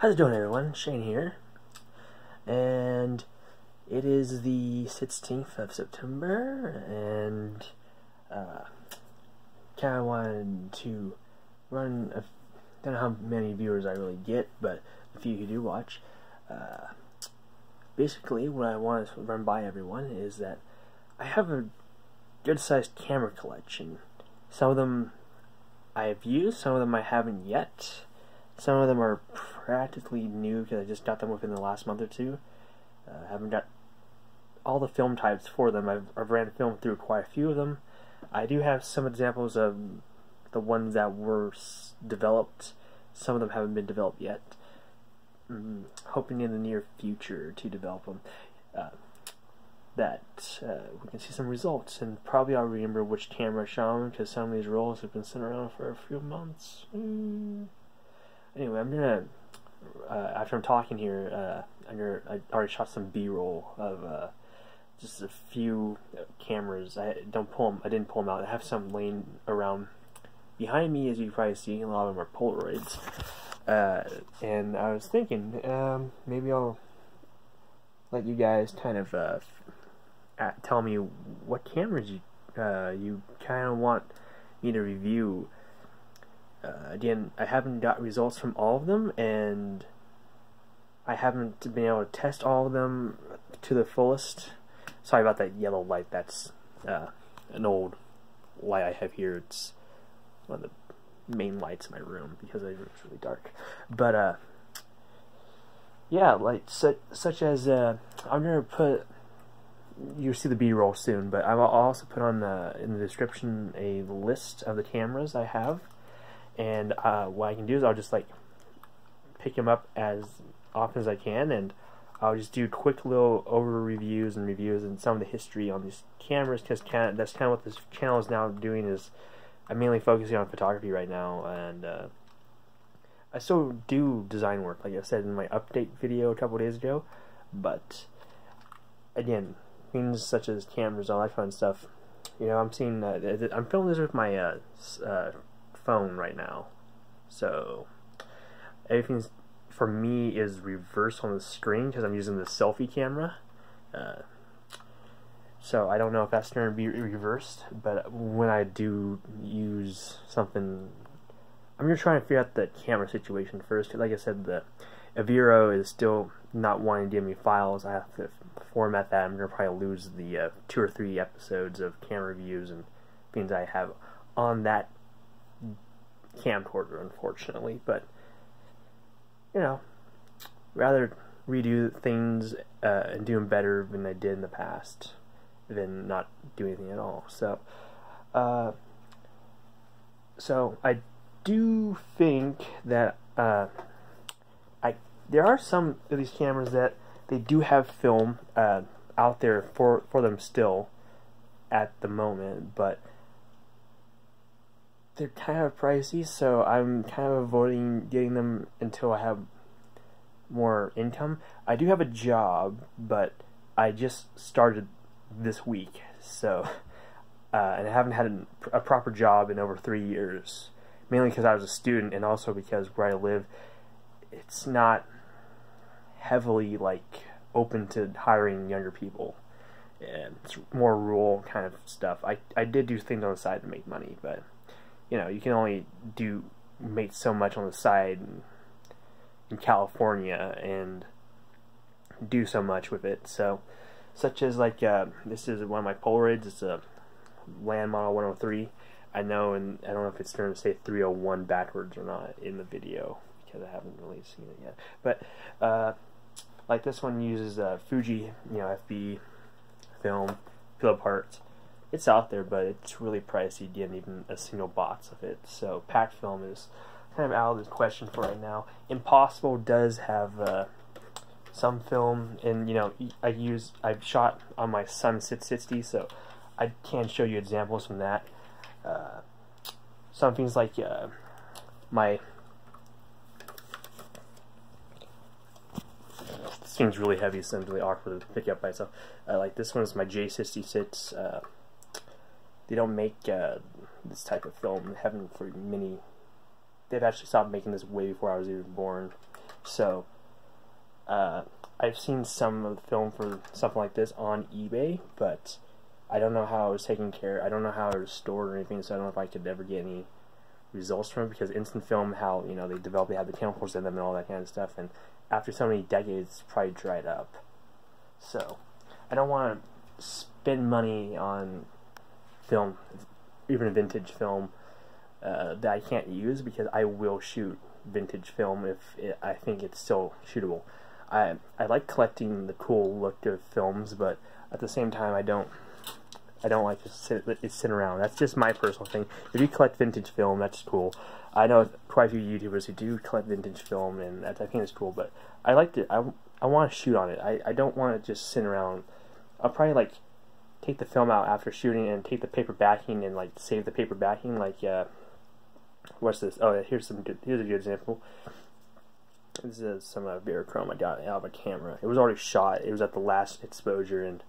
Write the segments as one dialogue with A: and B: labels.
A: How's it doing, everyone? Shane here, and it is the 16th of September, and uh, kind of wanted to run. I don't know how many viewers I really get, but a few who do watch. Uh, basically, what I want to run by everyone is that I have a good-sized camera collection. Some of them I have used, some of them I haven't yet. Some of them are practically new because I just got them within the last month or two. Uh, I haven't got all the film types for them. I've, I've ran film through quite a few of them. I do have some examples of the ones that were developed. Some of them haven't been developed yet. Mm, hoping in the near future to develop them. Uh, that uh, we can see some results, and probably I'll remember which camera I shot because some of these rolls have been sitting around for a few months. Mm. Anyway, I'm gonna uh, after I'm talking here, uh, I'm I already shot some B-roll of uh, just a few cameras. I don't pull them. I didn't pull them out. I have some laying around behind me, as you probably see. A lot of them are Polaroids. Uh, and I was thinking, um, maybe I'll let you guys kind of uh, tell me what cameras you uh, you kind of want me to review uh, again, I haven't got results from all of them, and I haven't been able to test all of them to the fullest. Sorry about that yellow light. That's uh, an old light I have here. It's one of the main lights in my room because it's really dark. But uh, yeah, like such such as uh, I'm gonna put. You'll see the B-roll soon, but I'll also put on the in the description a list of the cameras I have and uh, what I can do is I'll just like pick them up as often as I can and I'll just do quick little over reviews and reviews and some of the history on these cameras because that's kind of what this channel is now doing is I'm mainly focusing on photography right now and uh, I still do design work like I said in my update video a couple days ago. But again things such as cameras all that fun stuff you know I'm seeing uh, I'm filming this with my uh, uh phone right now. So everything for me is reversed on the screen because I'm using the selfie camera. Uh, so I don't know if that's going to be reversed, but when I do use something, I'm going to try and figure out the camera situation first. Like I said, the Aviro is still not wanting to give me files. I have to format that. I'm going to probably lose the uh, two or three episodes of camera reviews and things I have on that camcorder, unfortunately. But you know, rather redo things uh, and do them better than I did in the past than not do anything at all. So, uh, so I do think that uh, I there are some of these cameras that they do have film uh, out there for for them still at the moment, but they're kind of pricey, so I'm kind of avoiding getting them until I have more income. I do have a job, but I just started this week, so uh, and I haven't had a, a proper job in over three years. Mainly because I was a student, and also because where I live, it's not heavily like open to hiring younger people. And it's more rural kind of stuff. I I did do things on the side to make money, but you know, you can only do make so much on the side in, in California and do so much with it. So, such as like uh, this is one of my Polaroids. It's a Land Model 103. I know, and I don't know if it's going to say 301 backwards or not in the video because I haven't really seen it yet. But uh, like this one uses uh, Fuji, you know, FP film, pillow parts it's out there, but it's really pricey getting even a single box of it. So pack film is kind of out of the question for right now. Impossible does have uh, some film, and you know I use I've shot on my Sun 660, so I can show you examples from that. Uh, some things like uh, my this thing's really heavy, so it's really awkward to pick up by itself. Uh, like this one is my J66 uh, they don't make uh, this type of film. They haven't for many. They've actually stopped making this way before I was even born. So, uh, I've seen some of the film for something like this on eBay, but I don't know how it was taken care. I don't know how it was stored or anything, so I don't know if I could ever get any results from it because instant film, how you know they develop, they have the chemicals in them and all that kind of stuff, and after so many decades, it's probably dried up. So, I don't want to spend money on film, even a vintage film uh, that I can't use because I will shoot vintage film if it, I think it's still shootable. I I like collecting the cool look of films, but at the same time, I don't I don't like to sit it sit around. That's just my personal thing. If you collect vintage film, that's cool. I know quite a few YouTubers who do collect vintage film, and that I think is cool. But I like to I I want to shoot on it. I I don't want to just sit around. I'll probably like take the film out after shooting and take the paper backing and like save the paper backing. Like uh, what's this? Oh, here's some good, here's a good example. This is some uh, Chrome I got out of a camera. It was already shot. It was at the last exposure, and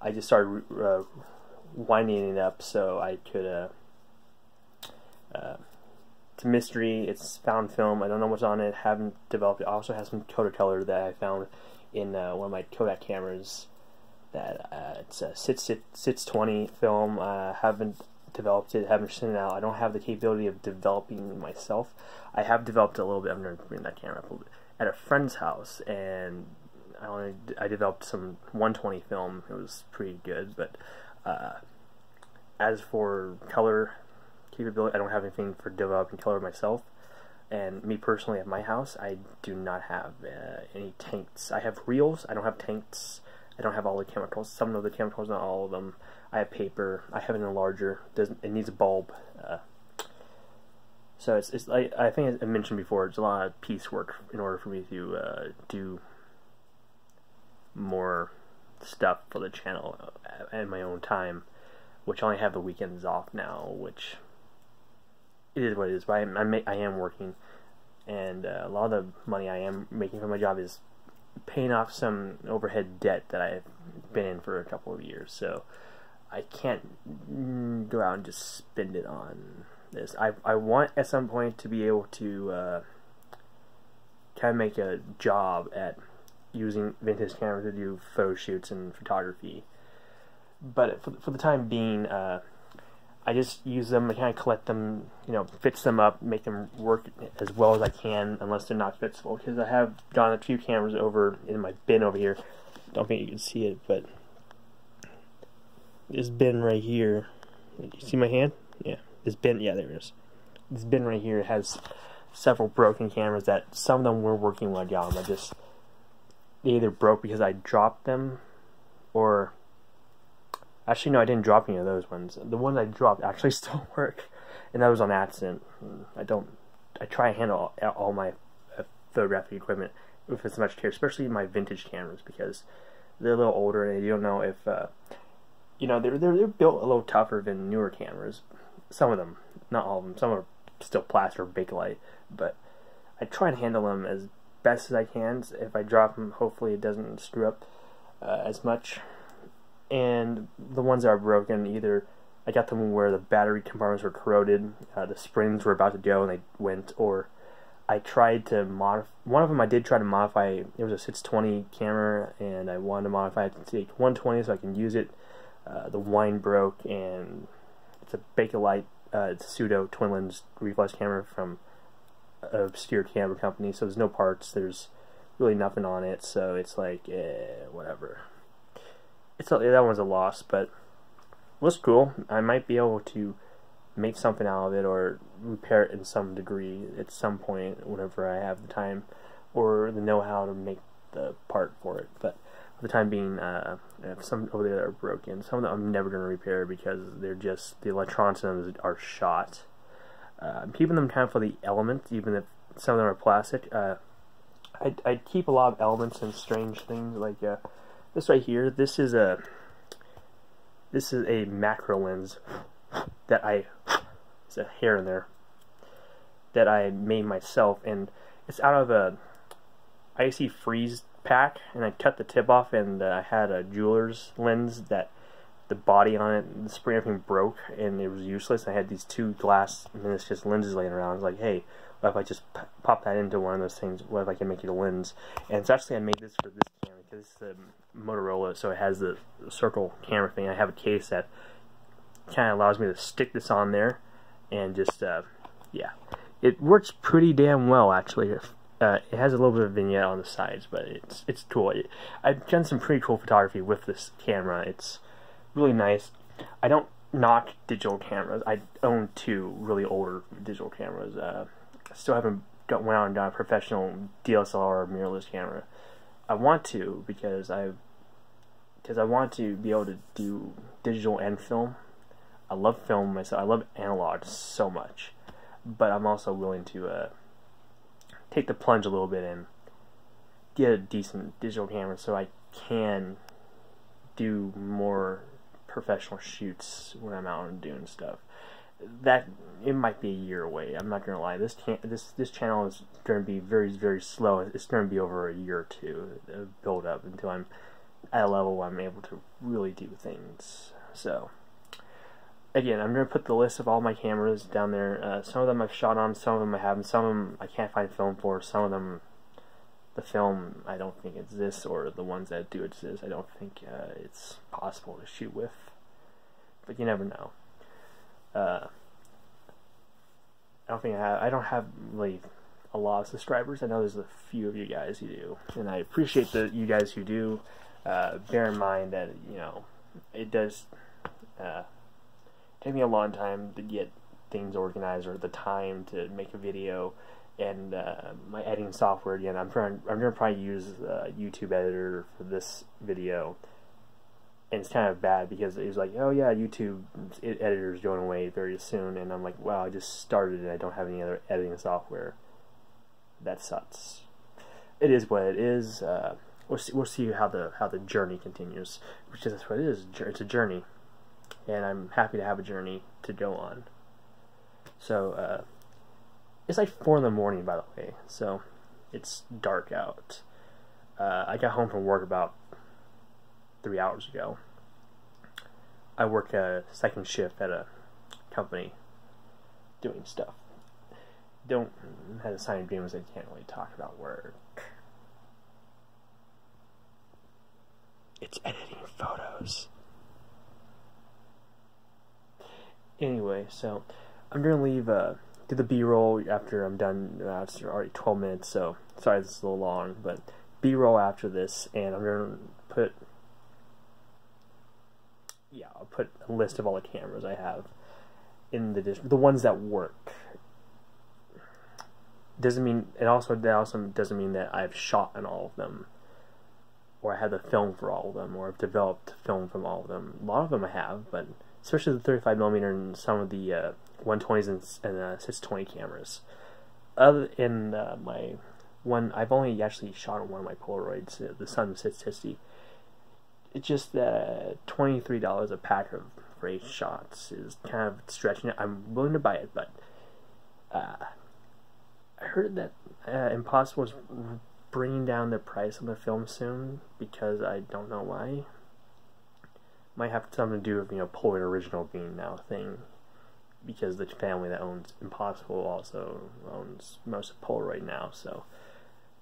A: I just started uh, winding it up so I could. Uh, uh, it's a mystery. It's found film. I don't know what's on it. Haven't developed it. I also have some Kodak color that I found in uh, one of my Kodak cameras. That uh, it's a sits sits twenty film. I haven't developed it. Haven't sent it out. I don't have the capability of developing myself. I have developed a little bit. I'm going to bring that camera up a little bit at a friend's house, and I only I developed some 120 film. It was pretty good, but uh, as for color capability, I don't have anything for developing color myself. And me personally, at my house, I do not have uh, any tanks. I have reels. I don't have tanks. I don't have all the tools. Some of the tools, not all of them. I have paper. I have an enlarger. Doesn't it needs a bulb? Uh, so it's it's like I think I mentioned before. It's a lot of piecework in order for me to uh, do more stuff for the channel in my own time, which I only have the weekends off now. Which it is what it is. But I am I am working, and uh, a lot of the money I am making from my job is paying off some overhead debt that I've been in for a couple of years. So I can't go out and just spend it on this. I I want at some point to be able to uh, kind of make a job at using vintage cameras to do photo shoots and photography. But for for the time being, uh, I just use them. I kind of collect them, you know, fix them up, make them work as well as I can, unless they're not fixable. Because I have gotten a few cameras over in my bin over here. Don't think you can see it, but this bin right here. You see my hand? Yeah. This bin, yeah, there it is. This bin right here has several broken cameras that some of them were working when I got them. I just they either broke because I dropped them, or actually no, I didn't drop any of those ones. The ones I dropped actually still work, and that was on accident. I don't. I try to handle all, all my uh, photographic equipment with as much care, especially my vintage cameras because they're a little older and you don't know if. Uh, you know, they're, they're, they're built a little tougher than newer cameras. Some of them, not all of them. Some are still plaster Bakelite, but I try and handle them as best as I can. If I drop them, hopefully it doesn't screw up uh, as much. And the ones that are broken, either I got them where the battery compartments were corroded, uh, the springs were about to go and they went, or I tried to modify. One of them I did try to modify. It was a 620 camera, and I wanted to modify it to take 120 so I can use it uh, the wine broke, and it's a Bakelite, uh, it's a pseudo twin lens reflex camera from an obscure camera company. So there's no parts. There's really nothing on it. So it's like eh, whatever. It's a, that one's a loss, but was cool. I might be able to make something out of it or repair it in some degree at some point whenever I have the time or the know-how to make the part for it. But for the time being, uh, some over there that are broken. Some of them I'm never going to repair because they're just, the electronics in them are shot. Uh, I'm keeping them kind of for the elements, even if some of them are plastic. Uh, I I keep a lot of elements and strange things like uh, this right here. This is a this is a macro lens that I there's a hair in there that I made myself, and it's out of a icy freeze pack and I cut the tip off and uh, I had a jeweler's lens that the body on it, the spring everything broke and it was useless. I had these two glass and it's just lenses laying around. I was like, hey, What if I just pop that into one of those things? What if I can make it a lens? And it's actually I made this for this camera because it's a Motorola, so it has the circle camera thing. I have a case that kind of allows me to stick this on there and just uh, yeah, it works pretty damn well actually. Uh, it has a little bit of vignette on the sides, but it's it's cool. It, I've done some pretty cool photography with this camera. It's really nice. I don't knock digital cameras. I own two really older digital cameras. Uh, I still haven't got, went out and done a professional DSLR or mirrorless camera. I want to because I because I want to be able to do digital and film. I love film myself. I love analog so much, but I'm also willing to uh, take the plunge a little bit and get a decent digital camera so I can do more professional shoots when I'm out and doing stuff. That it might be a year away. I'm not gonna lie. This this this channel is to be very very slow. It's to be over a year or two of build up until I'm at a level where I'm able to really do things. So again, I'm to put the list of all my cameras down there. Uh, some of them I've shot on, some of them I haven't, some of them I can't find film for, some of them the film I don't think exists, or the ones that do exist I don't think uh, it's possible to shoot with. But you never know. Uh, I don't think I have. I don't have like a lot of subscribers. I know there's a few of you guys who do, and I appreciate the you guys who do. Uh, bear in mind that you know it does uh, take me a long time to get things organized or the time to make a video and uh, my editing software again I'm trying I'm gonna probably use uh, YouTube editor for this video it's kind of bad because it was like oh yeah YouTube editor is going away very soon and I'm like wow I just started and I don't have any other editing software. That sucks. It is what it is uh, we'll see, we'll see how the how the journey continues which is what it is it's a journey and I'm happy to have a journey to go on. So uh, it's like four in the morning, by the way, so it's dark out. Uh, I got home from work about three hours ago. I work a second shift at a company doing stuff. Don't have to sign agreements I can't really talk about work. It's editing photos. Anyway, so I'm gonna leave uh do the B-roll after I'm done. Uh, it's already 12 minutes, so sorry this is a little long, but B-roll after this, and I'm gonna put put a list of all the cameras I have in the the ones that work. Doesn't mean it also that also doesn't mean that I've shot on all of them, or I have the film for all of them, or I've developed film from all of them. A lot of them I have, but especially the 35 millimeter and some of the uh, 120s and, and uh, 620 cameras. Other in uh, my one, I've only actually shot on one of my Polaroids, uh, the Sun 660. It's just that $23 a pack of eight shots is kind of stretching it. I'm willing to buy it, but uh, I heard that uh, Impossible is bringing down the price of the film soon because I don't know why. Might have something to do with you know Polaroid original being now thing because the family that owns Impossible also owns most of Polaroid now. So,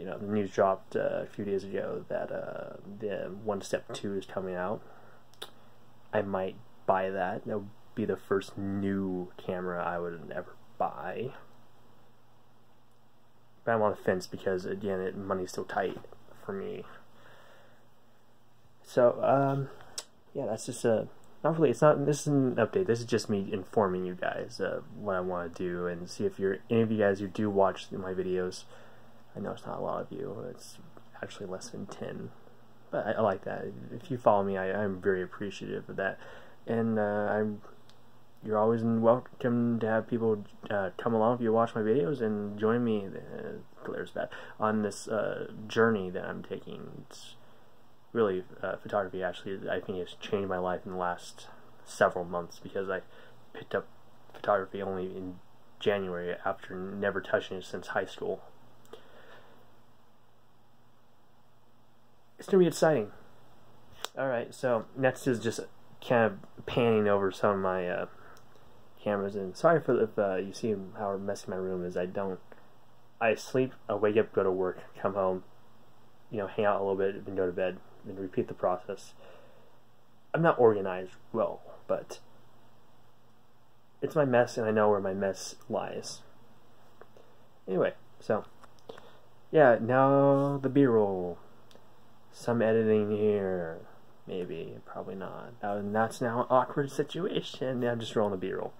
A: you know, the news dropped uh, a few days ago that uh, the One Step Two is coming out. I might buy that. That would be the first new camera I would ever buy. But I'm on the fence because again, it, money's still tight for me. So, um, yeah, that's just a not really. It's not. This is an update. This is just me informing you guys of what I want to do and see if you're any of you guys who do watch my videos. I know it's not a lot of you. It's actually less than ten, but I, I like that. If you follow me, I, I'm very appreciative of that, and uh, I'm. You're always welcome to have people uh, come along if you watch my videos and join me. Uh, bad on this uh, journey that I'm taking. It's, really uh, photography actually I think has changed my life in the last several months because I picked up photography only in January after never touching it since high school. Gonna be exciting. Alright, so next is just kind of panning over some of my uh, cameras and sorry for if uh, you see how messy my room is. I don't I sleep, I wake up, go to work, come home, you know, hang out a little bit, then go to bed, and repeat the process. I'm not organized well, but it's my mess, and I know where my mess lies. Anyway, so yeah, now the B-roll. Some editing here, maybe, probably not. Uh, that's now an awkward situation. I'm just rolling the B-roll.